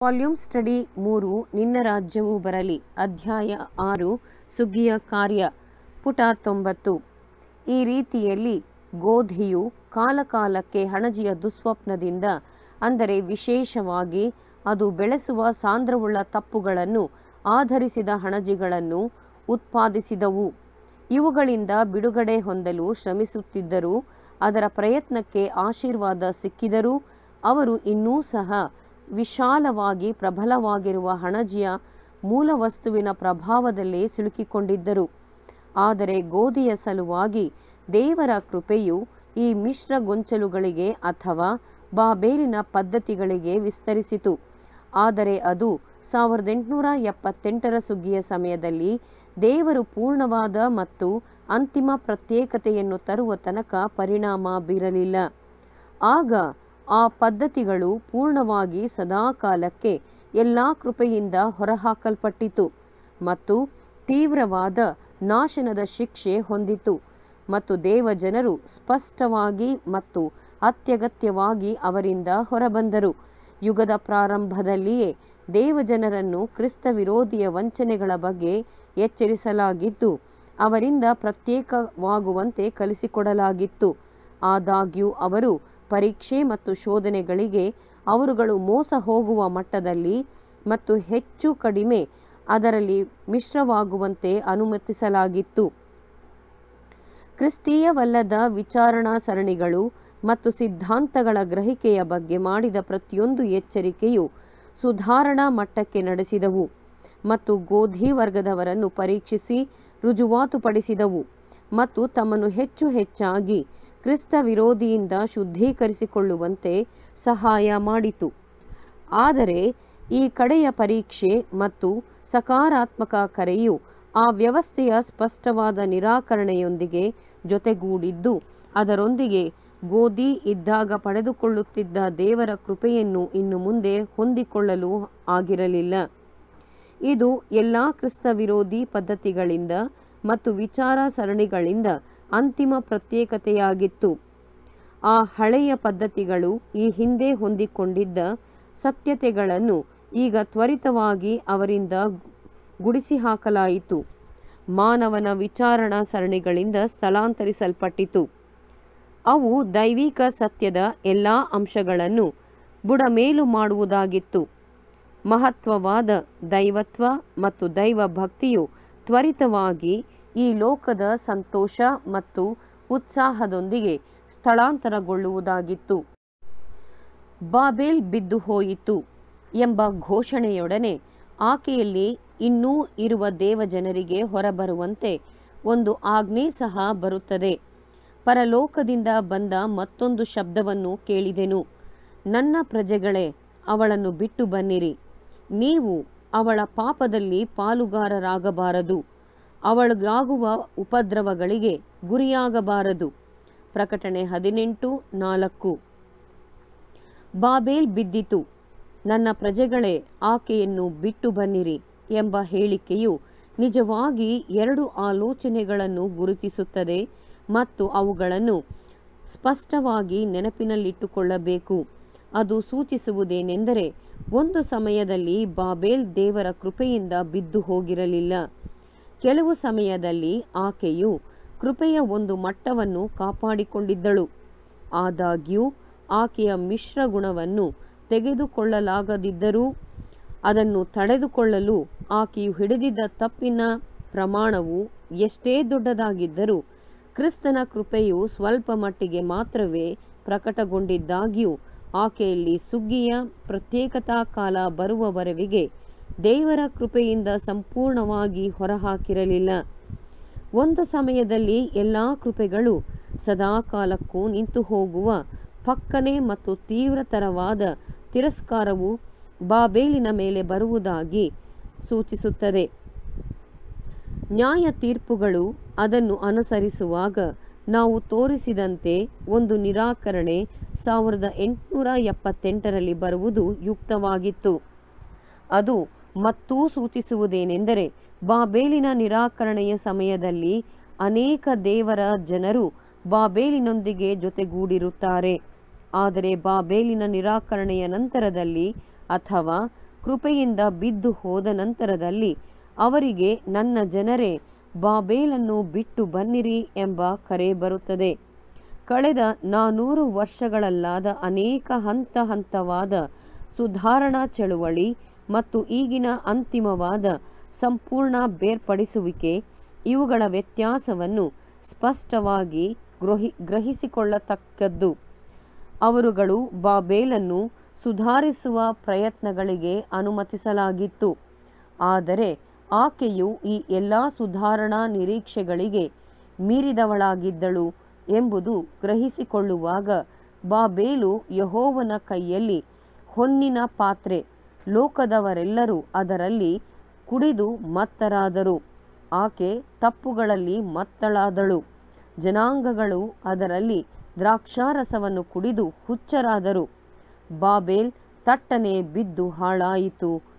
Volume study ಮೂರು, ನಿನ್ನ ರಾಜ್ಯವು ಬರಲಿ. ಅಧ್ಯಾಯ ಆರು, ಸುಗ್ಗಿಯ ಕಾರ್ಯ, ಪುಟ ತೊಂಬತ್ತು. ಈ ರೀತಿಯಲ್ಲಿ ಗೋಧಿಯು ಕಾಲಕಾಲಕ್ಕೆ ಹಣಜಿಯ ದುಸ್ವಪ್ನದಿಂದ, ಅಂದರೆ ವಿಶೇಷವಾಗಿ ಅದು ಬೆಳೆಸುವ ಸಾಂದ್ರವುಳ್ಳ ತಪ್ಪುಗಳನ್ನು ಆಧರಿಸಿದ ಹಣಜಿಗಳನ್ನು ಉತ್ಪಾದಿಸಿದವು. ಇವುಗಳಿಂದ ಬಿಡುಗಡೆ ಹೊಂದಲು ಶ್ರಮಿಸುತ್ತಿದ್ದರೂ, ಅದರ ಪ್ರಯತ್ನಕ್ಕೆ ಆಶೀರ್ವಾದ ಸಿಕ್ಕಿದರೂ, ಅವರು ಇನ್ನೂ ಸಹ ವಿಶಾಲವಾಗಿ ಪ್ರಬಲವಾಗಿರುವ ಹಣಜಿಯ ಮೂಲ ವಸ್ತುವಿನ ಪ್ರಭಾವದಲ್ಲಿ ಸಿಲುಕಿಕೊಂಡಿದ್ದರು. ಆದರೆ ಗೋಧಿಯ ಸಲುವಾಗಿ ದೇವರ ಕೃಪೆಯು ಈ ಮಿಶ್ರ ಗೊಂಚಲುಗಳಿಗೆ ಅಥವಾ ಬಾಬೇಲಿನ ಪದ್ಧತಿಗಳಿಗೆ ವಿಸ್ತರಿಸಿತು. ಆದರೆ ಅದು ಸಾವಿರದ ಎಂಟುನೂರ ಎಪ್ಪತ್ತೆಂಟರ ಸುಗ್ಗಿಯ ಸಮಯದಲ್ಲಿ ದೇವರು ಪೂರ್ಣವಾದ ಮತ್ತು ಅಂತಿಮ ಪ್ರತ್ಯೇಕತೆಯನ್ನು ತರುವ ತನಕ ಪರಿಣಾಮ ಬೀರಲಿಲ್ಲ. ಆಗ ಆ ಪದ್ಧತಿಗಳು ಪೂರ್ಣವಾಗಿ ಸದಾಕಾಲಕ್ಕೆ ಎಲ್ಲ ಕೃಪೆಯಿಂದ ಹೊರಹಾಕಲ್ಪಟ್ಟಿತು ಮತ್ತು ತೀವ್ರವಾದ ನಾಶನದ ಶಿಕ್ಷೆ ಹೊಂದಿತು ಮತ್ತು ದೇವಜನರು ಸ್ಪಷ್ಟವಾಗಿ ಮತ್ತು ಅತ್ಯಗತ್ಯವಾಗಿ ಅವರಿಂದ ಹೊರಬಂದರು. ಯುಗದ ಪ್ರಾರಂಭದಲ್ಲಿಯೇ ದೇವಜನರನ್ನು ಕ್ರಿಸ್ತ ವಿರೋಧಿಯ ವಂಚನೆಗಳ ಬಗ್ಗೆ ಎಚ್ಚರಿಸಲಾಗಿದ್ದು, ಅವರಿಂದ ಪ್ರತ್ಯೇಕವಾಗುವಂತೆ ಕಲಿಸಿಕೊಡಲಾಗಿತ್ತು. ಆದಾಗ್ಯೂ ಅವರು ಪರೀಕ್ಷೆ ಮತ್ತು ಶೋಧನೆಗಳಿಗೆ ಅವರುಗಳು ಮೋಸ ಹೋಗುವ ಮಟ್ಟದಲ್ಲಿ ಮತ್ತು ಹೆಚ್ಚು ಕಡಿಮೆ ಅದರಲ್ಲಿ ಮಿಶ್ರವಾಗುವಂತೆ ಅನುಮತಿಸಲಾಗಿತ್ತು. ಕ್ರಿಸ್ತೀಯವಲ್ಲದ ವಿಚಾರಣಾ ಸರಣಿಗಳು ಮತ್ತು ಸಿದ್ಧಾಂತಗಳ ಗ್ರಹಿಕೆಯ ಬಗ್ಗೆ ಮಾಡಿದ ಪ್ರತಿಯೊಂದು ಎಚ್ಚರಿಕೆಯು ಸುಧಾರಣಾ ಮಟ್ಟಕ್ಕೆ ನಡೆಸಿದವು ಮತ್ತು ಗೋಧಿ ವರ್ಗದವರನ್ನು ಪರೀಕ್ಷಿಸಿ ರುಜುವಾತುಪಡಿಸಿದವು ಮತ್ತು ತಮ್ಮನ್ನು ಹೆಚ್ಚು ಹೆಚ್ಚಾಗಿ ಕ್ರಿಸ್ತ ವಿರೋಧಿಯಿಂದ ಶುದ್ಧೀಕರಿಸಿಕೊಳ್ಳುವಂತೆ ಸಹಾಯ ಮಾಡಿತು. ಆದರೆ ಈ ಕಡೆಯ ಪರೀಕ್ಷೆ ಮತ್ತು ಸಕಾರಾತ್ಮಕ ಕರೆಯು ಆ ವ್ಯವಸ್ಥೆಯ ಸ್ಪಷ್ಟವಾದ ನಿರಾಕರಣೆಯೊಂದಿಗೆ ಜೊತೆಗೂಡಿದ್ದು, ಅದರೊಂದಿಗೆ ಗೋಧಿ ಇದ್ದಾಗ ಪಡೆದುಕೊಳ್ಳುತ್ತಿದ್ದ ದೇವರ ಕೃಪೆಯನ್ನು ಇನ್ನು ಮುಂದೆ ಹೊಂದಿಕೊಳ್ಳಲು ಆಗಿರಲಿಲ್ಲ. ಇದು ಎಲ್ಲ ಕ್ರಿಸ್ತ ವಿರೋಧಿ ಪದ್ಧತಿಗಳಿಂದ ಮತ್ತು ವಿಚಾರ ಸರಣಿಗಳಿಂದ ಅಂತಿಮ ಪ್ರತ್ಯೇಕತೆಯಾಗಿತ್ತು. ಆ ಹಳೆಯ ಪದ್ಧತಿಗಳು ಈ ಹಿಂದೆ ಹೊಂದಿಕೊಂಡಿದ್ದ ಸತ್ಯತೆಗಳನ್ನು ಈಗ ತ್ವರಿತವಾಗಿ ಅವರಿಂದ ಗುಡಿಸಿ ಹಾಕಲಾಯಿತು. ಮಾನವನ ವಿಚಾರಣಾ ಸರಣಿಗಳಿಂದ ಸ್ಥಳಾಂತರಿಸಲ್ಪಟ್ಟಿತು. ಅವು ದೈವಿಕ ಸತ್ಯದ ಎಲ್ಲ ಅಂಶಗಳನ್ನು ಬುಡಮೇಲು ಮಾಡುವುದಾಗಿತ್ತು. ಮಹತ್ವವಾದ ದೈವತ್ವ ಮತ್ತು ದೈವ ಭಕ್ತಿಯು ತ್ವರಿತವಾಗಿ ಈ ಲೋಕದ ಸಂತೋಷ ಮತ್ತು ಉತ್ಸಾಹದೊಂದಿಗೆ ಸ್ಥಳಾಂತರಗೊಳ್ಳುವುದಾಗಿತ್ತು. ಬಾಬೇಲ್ ಬಿದ್ದು ಹೋಯಿತು ಎಂಬ ಘೋಷಣೆಯೊಡನೆ ಆಕೆಯಲ್ಲಿ ಇನ್ನೂ ಇರುವ ದೇವಜನರಿಗೆ ಹೊರಬರುವಂತೆ ಒಂದು ಆಜ್ಞೆ ಸಹ ಬರುತ್ತದೆ. ಪರಲೋಕದಿಂದ ಬಂದ ಮತ್ತೊಂದು ಶಬ್ದವನ್ನು ಕೇಳಿದೆನು. ನನ್ನ ಪ್ರಜೆಗಳೇ, ಅವಳನ್ನು ಬಿಟ್ಟು ಬನ್ನಿರಿ. ನೀವು ಅವಳ ಪಾಪದಲ್ಲಿ ಪಾಲುಗಾರರಾಗಬಾರದು. ಅವಳಿಗಾಗುವ ಉಪದ್ರವಗಳಿಗೆ ಗುರಿಯಾಗಬಾರದು. ಪ್ರಕಟಣೆ ಹದಿನೆಂಟು, ನಾಲ್ಕು. ಬಾಬೇಲ್ ಬಿದ್ದಿತು. ನನ್ನ ಪ್ರಜೆಗಳೇ, ಆಕೆಯನ್ನು ಬಿಟ್ಟು ಬನ್ನಿರಿ ಎಂಬ ಹೇಳಿಕೆಯು ನಿಜವಾಗಿ ಎರಡು ಆಲೋಚನೆಗಳನ್ನು ಗುರುತಿಸುತ್ತದೆ ಮತ್ತು ಅವುಗಳನ್ನು ಸ್ಪಷ್ಟವಾಗಿ ನೆನಪಿನಲ್ಲಿಟ್ಟುಕೊಳ್ಳಬೇಕು. ಅದು ಸೂಚಿಸುವುದೇನೆಂದರೆ, ಒಂದು ಸಮಯದಲ್ಲಿ ಬಾಬೇಲ್ ದೇವರ ಕೃಪೆಯಿಂದ ಬಿದ್ದು ಹೋಗಿರಲಿಲ್ಲ. ಕೆಲವು ಸಮಯದಲ್ಲಿ ಆಕೆಯು ಕೃಪೆಯ ಒಂದು ಮಟ್ಟವನ್ನು ಕಾಪಾಡಿಕೊಂಡಿದ್ದಳು. ಆದಾಗ್ಯೂ, ಆಕೆಯ ಮಿಶ್ರ ಗುಣವನ್ನು ತೆಗೆದುಕೊಳ್ಳಲಾಗದಿದ್ದರೂ, ಅದನ್ನು ತಡೆದುಕೊಳ್ಳಲು ಆಕೆಯು ಹಿಡಿದಿದ್ದ ತಪ್ಪಿನ ಪ್ರಮಾಣವು ಎಷ್ಟೇ ದೊಡ್ಡದಾಗಿದ್ದರೂ, ಕ್ರಿಸ್ತನ ಕೃಪೆಯು ಸ್ವಲ್ಪ ಮಟ್ಟಿಗೆ ಮಾತ್ರವೇ ಪ್ರಕಟಗೊಂಡಿದ್ದಾಗ್ಯೂ, ಆಕೆಯಲ್ಲಿ ಸುಗ್ಗಿಯ ಪ್ರತ್ಯೇಕತಾ ಕಾಲ ಬರುವವರೆವಿಗೆ ದೇವರ ಕೃಪೆಯಿಂದ ಸಂಪೂರ್ಣವಾಗಿ ಹೊರಹಾಕಿರಲಿಲ್ಲ. ಒಂದು ಸಮಯದಲ್ಲಿ ಎಲ್ಲ ಕೃಪೆಗಳು ಸದಾಕಾಲಕ್ಕೂ ನಿಂತು ಹೋಗುವ ಪಕ್ಕನೆ ಮತ್ತು ತೀವ್ರತರವಾದ ತಿರಸ್ಕಾರವು ಬಾಬೇಲಿನ ಮೇಲೆ ಬರುವುದಾಗಿ ಸೂಚಿಸುತ್ತದೆ. ನ್ಯಾಯ ತೀರ್ಪುಗಳು ಅದನ್ನು ಅನುಸರಿಸುವಾಗ ನಾವು ತೋರಿಸಿದಂತೆ ಒಂದು ನಿರಾಕರಣೆ ಸಾವಿರದ ಎಂಟುನೂರ ಎಪ್ಪತ್ತೆಂಟರಲ್ಲಿ ಬರುವುದು ಯುಕ್ತವಾಗಿತ್ತು. ಅದು ಮತ್ತೂ ಸೂಚಿಸುವುದೇನೆಂದರೆ ಬಾಬೇಲಿನ ನಿರಾಕರಣೆಯ ಸಮಯದಲ್ಲಿ ಅನೇಕ ದೇವರ ಜನರು ಬಾಬೇಲಿನೊಂದಿಗೆ ಜೊತೆಗೂಡಿರುತ್ತಾರೆ. ಆದರೆ ಬಾಬೇಲಿನ ನಿರಾಕರಣೆಯ ನಂತರದಲ್ಲಿ ಅಥವಾ ಕೃಪೆಯಿಂದ ಬಿದ್ದು ಹೋದ ನಂತರದಲ್ಲಿ ಅವರಿಗೆ ನನ್ನ ಜನರೇ, ಬಾಬೇಲನ್ನು ಬಿಟ್ಟು ಬನ್ನಿರಿ ಎಂಬ ಕರೆ ಬರುತ್ತದೆ. ಕಳೆದ ನಾನೂರು ವರ್ಷಗಳಲ್ಲಾದ ಅನೇಕ ಹಂತ ಹಂತವಾದ ಸುಧಾರಣಾ ಚಳುವಳಿ ಮತ್ತು ಈಗಿನ ಅಂತಿಮವಾದ ಸಂಪೂರ್ಣ ಬೇರ್ಪಡಿಸುವಿಕೆ ಇವುಗಳ ವ್ಯತ್ಯಾಸವನ್ನು ಸ್ಪಷ್ಟವಾಗಿ ಗ್ರಹಿ, ಗ್ರಹಿಸಿಕೊಳ್ಳತಕ್ಕದ್ದು. ಅವರುಗಳು ಬಾಬೇಲನ್ನು ಸುಧಾರಿಸುವ ಪ್ರಯತ್ನಗಳಿಗೆ ಅನುಮತಿಸಲಾಗಿತ್ತು. ಆದರೆ ಆಕೆಯು ಈ ಎಲ್ಲ ಸುಧಾರಣಾ ನಿರೀಕ್ಷೆಗಳಿಗೆ ಮೀರಿದವಳಾಗಿದ್ದಳು ಎಂಬುದು ಗ್ರಹಿಸಿಕೊಳ್ಳುವಾಗ ಬಾಬೇಲು ಯಹೋವನ ಕೈಯಲ್ಲಿ ಹೊನ್ನಿನ ಪಾತ್ರೆ ಲೋಕದವರೆಲ್ಲರೂ ಅದರಲ್ಲಿ ಕುಡಿದು ಮತ್ತರಾದರು. ಆಕೆ ತಪ್ಪುಗಳಲ್ಲಿ ಮತ್ತಳಾದಳು. ಜನಾಂಗಗಳು ಅದರಲ್ಲಿ ದ್ರಾಕ್ಷಾರಸವನ್ನು ಕುಡಿದು ಹುಚ್ಚರಾದರು. ಬಾಬೇಲ್ ತಟ್ಟನೆ ಬಿದ್ದು ಹಾಳಾಯಿತು.